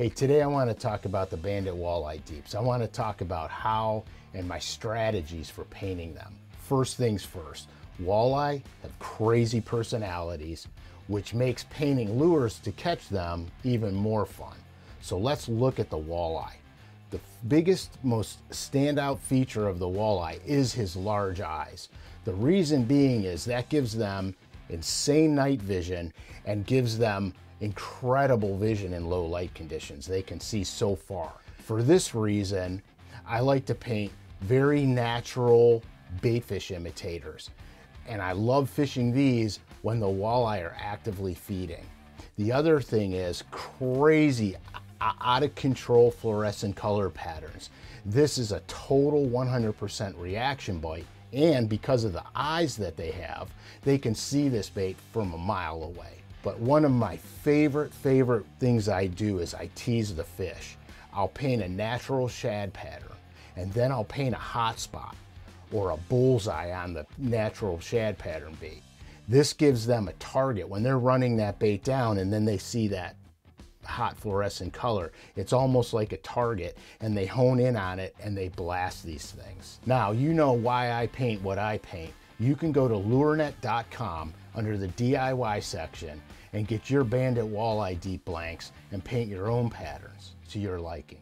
Hey, today I want to talk about the Bandit Walleye Deeps. I want to talk about how and my strategies for painting them. First things first, walleye have crazy personalities, which makes painting lures to catch them even more fun. So let's look at the walleye. The biggest, most standout feature of the walleye is his large eyes. The reason being is that gives them insane night vision and gives them incredible vision in low light conditions. They can see so far. For this reason, I like to paint very natural baitfish imitators. And I love fishing these when the walleye are actively feeding. The other thing is crazy, out of control fluorescent color patterns. This is a total 100% reaction bite. And because of the eyes that they have, they can see this bait from a mile away. But one of my favorite, favorite things I do is I tease the fish. I'll paint a natural shad pattern and then I'll paint a hot spot or a bullseye on the natural shad pattern bait. This gives them a target when they're running that bait down and then they see that hot fluorescent color. It's almost like a target and they hone in on it and they blast these things. Now, you know why I paint what I paint. You can go to lurenet.com under the DIY section and get your Bandit Walleye Deep blanks and paint your own patterns to your liking.